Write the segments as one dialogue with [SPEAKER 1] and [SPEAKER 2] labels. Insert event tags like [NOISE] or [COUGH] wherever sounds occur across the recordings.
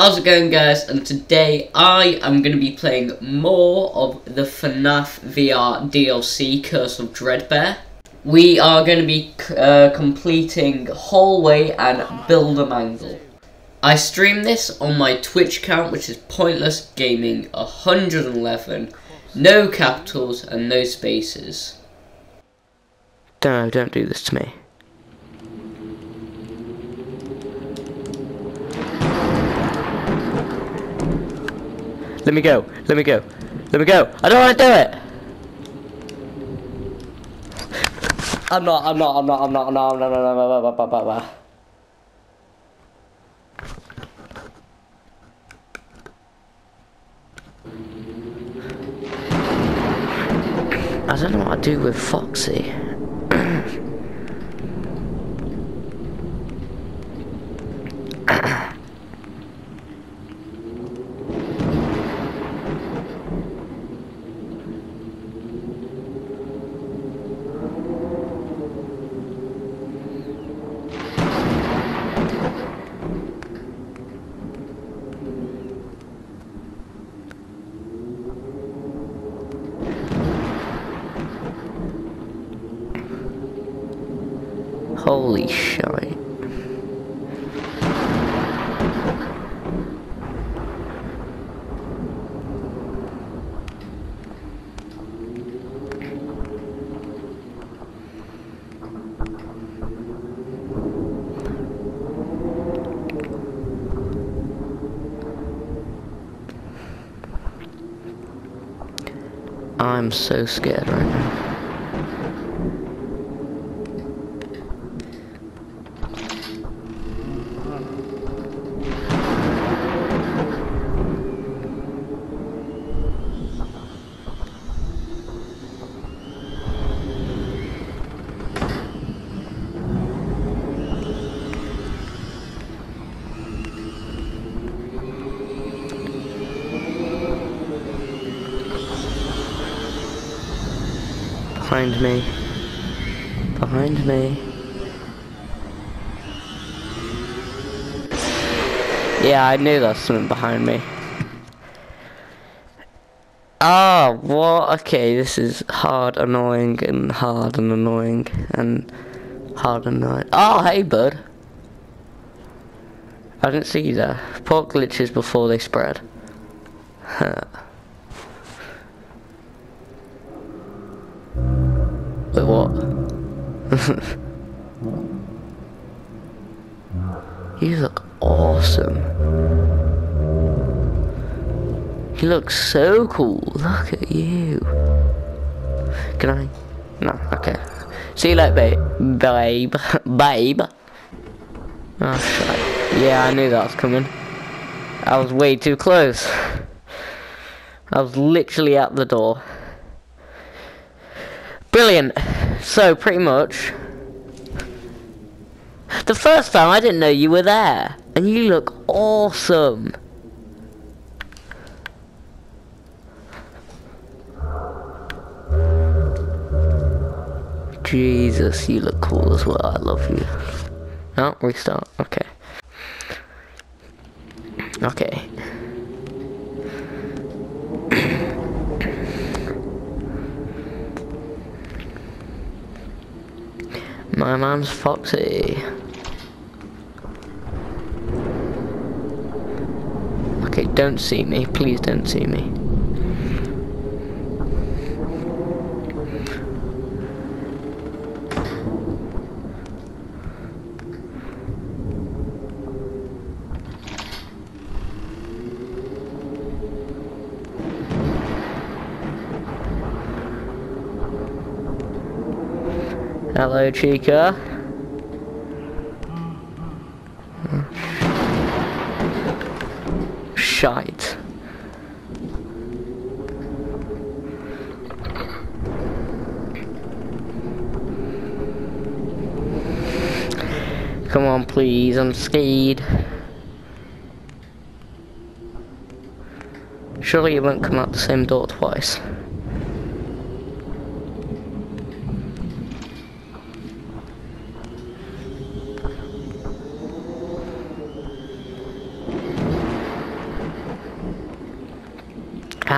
[SPEAKER 1] How's it going guys? And today I am going to be playing more of the FNAF VR DLC Curse of Dreadbear. We are going to be uh, completing Hallway and Build a Mangle. I stream this on my Twitch account which is Pointless Gaming 111. No capitals and no spaces.
[SPEAKER 2] No, don't do this to me. Let me go. Let me go. Let me go. I don't want to do it. I'm not. I'm not. I'm not. I'm not. I'm not. I'm not. I'm not. I'm not. I'm not. I don't know what to do with Foxy. Holy shit. I'm so scared right now. Behind me. Behind me. Yeah, I knew there was something behind me. Ah, what? Okay, this is hard, annoying, and hard and annoying, and hard and annoying. Oh, hey, bud. I didn't see you there. Port glitches before they spread. What? you look awesome. You look so cool. Look at you. Can I? No, okay. See you later, babe. [LAUGHS] Babe. Babe. Oh, shit. Yeah, I knew that was coming. I was way too close. I was literally at the door. Brilliant. So, pretty much... The first time, I didn't know you were there. And you look awesome. Jesus, you look cool as well. I love you. No, restart. Okay. Okay. My man's Foxy. Okay, don't see me. Please don't see me. Hello, Chica. Shite. Come on, please, I'm scared. Surely it won't come out the same door twice.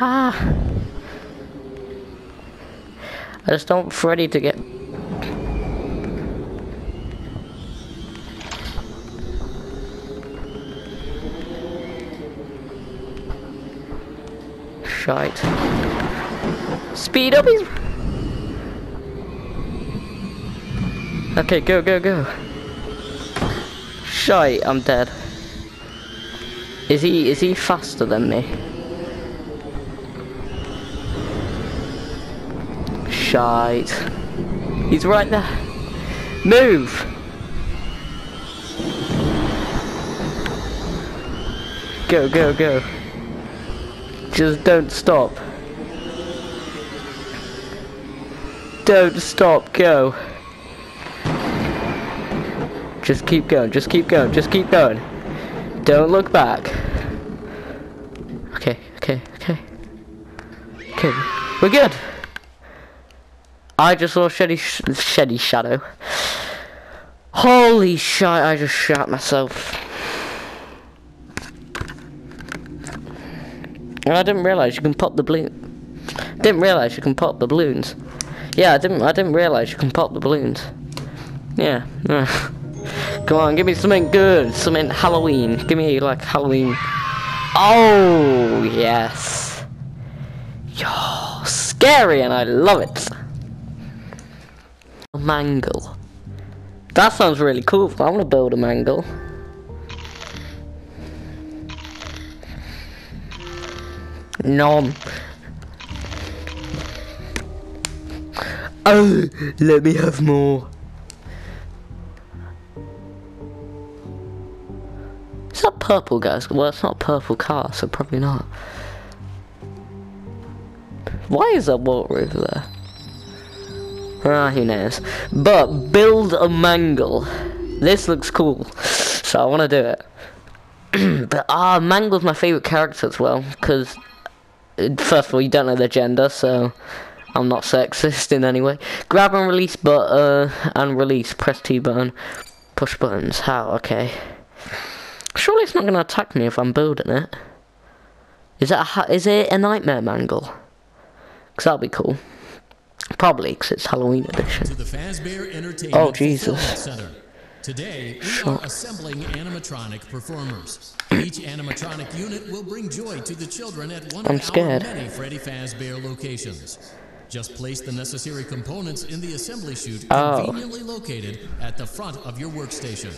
[SPEAKER 2] Ah. I just don't Freddy to get Shite. Speed up, he's... Okay, go, go, go. Shite, I'm dead. Is he, is he faster than me? Shite. He's right there. Move! Go, go, go. Just don't stop. Don't stop, go. Just keep going, just keep going, just keep going. Don't look back. Okay, okay, okay. Okay, we're good. I just saw Sheddy, sh Sheddy Shadow. Holy shit, I just shot myself. And I didn't realise you can pop the balloon. Didn't realise you can pop the balloons. Yeah, I didn't. I didn't realise you can pop the balloons. Yeah. [LAUGHS] Come on, give me something good, something Halloween. Give me like Halloween. Oh yes. Yo, scary, and I love it. Mangle. That sounds really cool. I want to build a mangle. Nom. Oh, let me have more. Is that purple, guys? Well, it's not a purple car, so probably not. Why is there water over there? Ah, who knows. But, build a mangle. This looks cool, so I want to do it. [CLEARS THROAT] but, ah, Mangle's my favourite character as well, because first of all, you don't know their gender, so I'm not sexist in any way. Grab and release but uh and release. Press T button. Push buttons. How? Okay. Surely it's not going to attack me if I'm building it. Is it a is it a nightmare mangle? Cause that'll be cool. Probably, because it's Halloween edition. oh Jesus!
[SPEAKER 3] Today, we are assembling animatronic performers. Each animatronic unit will bring joy to the children at one
[SPEAKER 2] I'm
[SPEAKER 3] of
[SPEAKER 2] scared.
[SPEAKER 3] our many Freddy Fazbear locations. Just place the necessary components in the assembly chute
[SPEAKER 2] Oh.
[SPEAKER 3] conveniently located at the front of your workstation.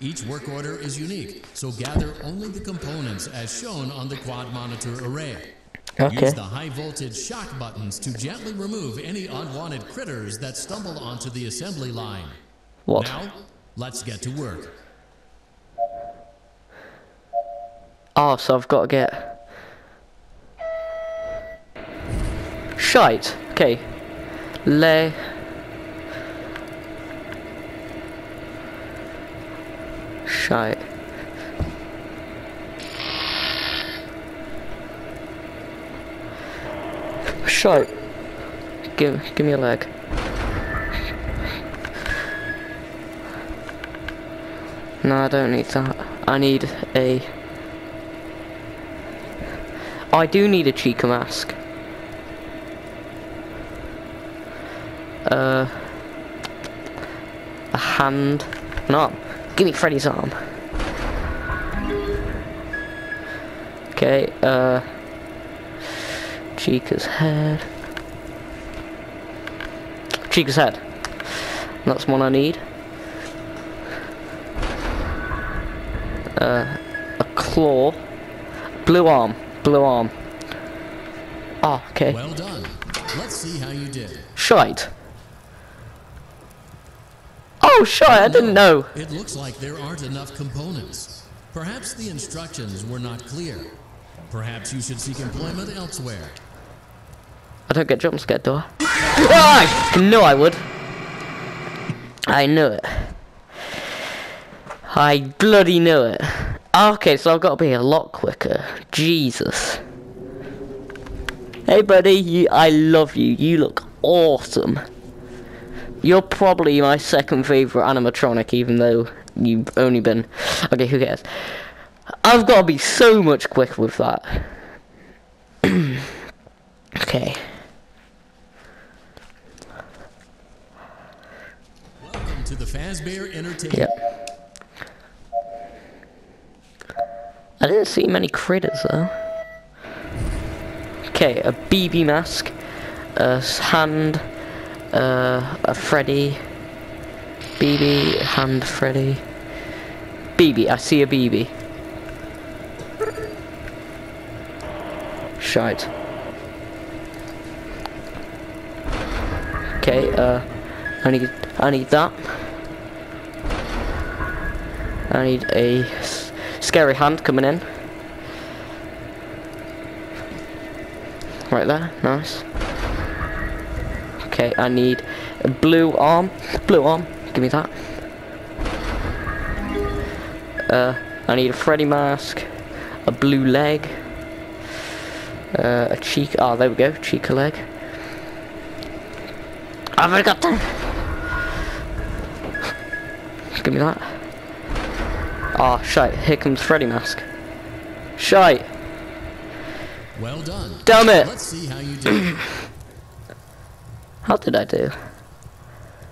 [SPEAKER 3] Each work order is unique, so gather only the components as shown on the quad monitor array.
[SPEAKER 2] Okay.
[SPEAKER 3] Use the high voltage shock buttons to gently remove any unwanted critters that stumble onto the assembly line.
[SPEAKER 2] What?
[SPEAKER 3] Now, let's get to work.
[SPEAKER 2] Oh, so I've got to get. Shite. Okay. Le. Shite. Shite. Give, give me a leg. No, I don't need that. I need a. I do need a Chica mask. Uh, a hand. No, give me Freddy's arm. Okay, uh, Chica's head. Chica's head. That's one I need. Uh, a claw. Blue arm. Blue arm. Oh, okay.
[SPEAKER 3] Well done. Let's see how you did.
[SPEAKER 2] Shite. Oh, shite, I didn't know.
[SPEAKER 3] It looks like there aren't enough components. Perhaps the instructions were not clear. Perhaps you should seek employment elsewhere.
[SPEAKER 2] I don't get jump scared, do I? Ah, I knew I would. I knew it. I bloody knew it. Okay, so I've got to be a lot quicker. Jesus. Hey, buddy, you, I love you. You look awesome. You're probably my second favourite animatronic, even though you've only been... Okay, who cares? I've got to be so much quicker with that. [CLEARS THROAT] Okay.
[SPEAKER 3] To the Fazbear Entertainment.
[SPEAKER 2] Yep. I didn't see many critters though. Okay, a BB mask, a hand, uh, a Freddy, BB, hand, Freddy, BB. I see a BB. Shite. Okay, uh, I need, I need that. I need a scary hand coming in. Right there, nice. Okay, I need a blue arm. Blue arm, give me that. Uh, I need a Freddy mask, a blue leg, uh, a cheek. Oh, there we go, cheek leg. I've got that. Give me that. Oh, shite. Here comes Freddy Mask. Shite.
[SPEAKER 3] Well done.
[SPEAKER 2] Damn it.
[SPEAKER 3] Let's see how you do. [CLEARS THROAT]
[SPEAKER 2] How did I do?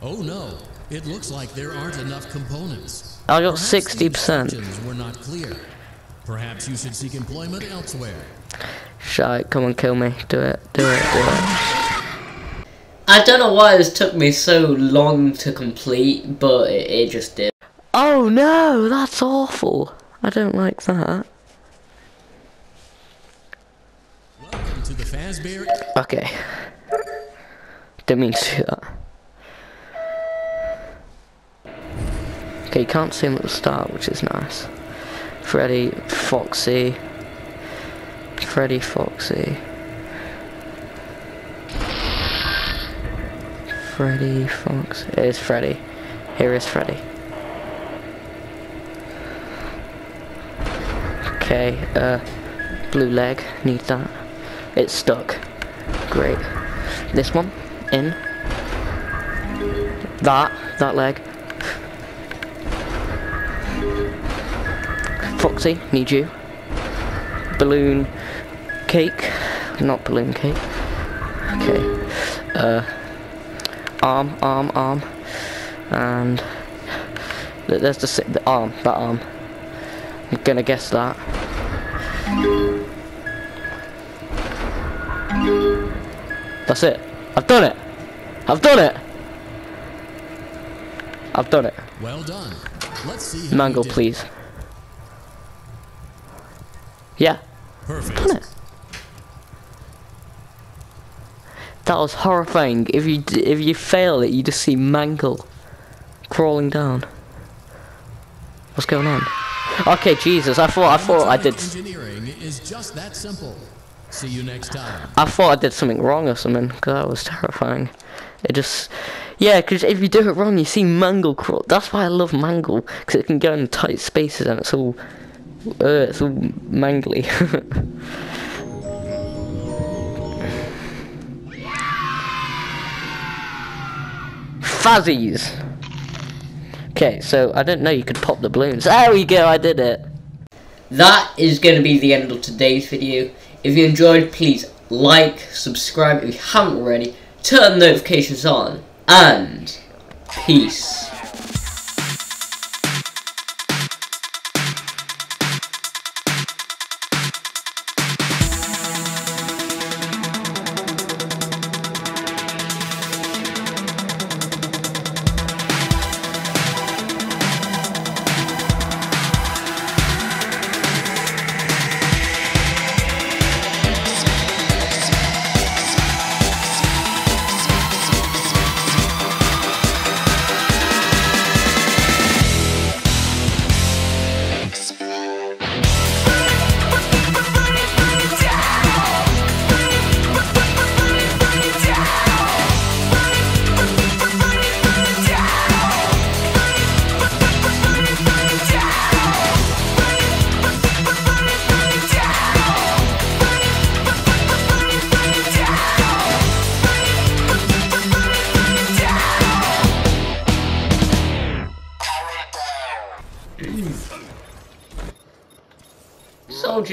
[SPEAKER 3] oh no, it looks like there aren't enough components.
[SPEAKER 2] I got
[SPEAKER 3] Perhaps
[SPEAKER 2] 60%.
[SPEAKER 3] were not clear. Perhaps you should seek employment elsewhere.
[SPEAKER 2] Shite. Come on, kill me. Do it. Do it. Do it.
[SPEAKER 1] I don't know why this took me so long to complete, but it, it just did.
[SPEAKER 2] Oh no, that's awful. I don't like that.
[SPEAKER 3] Welcome to the Fazbear.
[SPEAKER 2] Okay. Didn't mean to do that. Okay, you can't see him at the start, which is nice. Freddy, Foxy. Freddy, Foxy. Freddy, Fox. It is Freddy. Here is Freddy. Okay, uh, blue leg, need that. It's stuck. Great. This one, in. That, that leg. Foxy, need you. Balloon cake. Not balloon cake. Okay. Uh, arm, arm, arm. And th- there's the, the arm, that arm. I'm gonna guess that. That's it. I've done it. I've done it. I've done it.
[SPEAKER 3] Well done. Let's see Mangle,
[SPEAKER 2] please. Yeah,
[SPEAKER 3] Perfect.
[SPEAKER 2] done it. That was horrifying. If you d- if you fail it, you just see Mangle crawling down. What's going on? Okay, Jesus. I thought I thought I did.
[SPEAKER 3] Engineering is just that simple. See you next time.
[SPEAKER 2] I thought I did something wrong or something. 'cause that was terrifying. It just, yeah, because if you do it wrong, you see Mangle crawl. That's why I love Mangle, because it can go in tight spaces and it's all, uh, it's all mangly. [LAUGHS] Fuzzies. Okay, so I didn't know you could pop the balloons. There we go, I did it.
[SPEAKER 1] That is going to be the end of today's video. If you enjoyed, please like, subscribe if you haven't already, turn notifications on, and peace.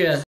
[SPEAKER 1] Soldier.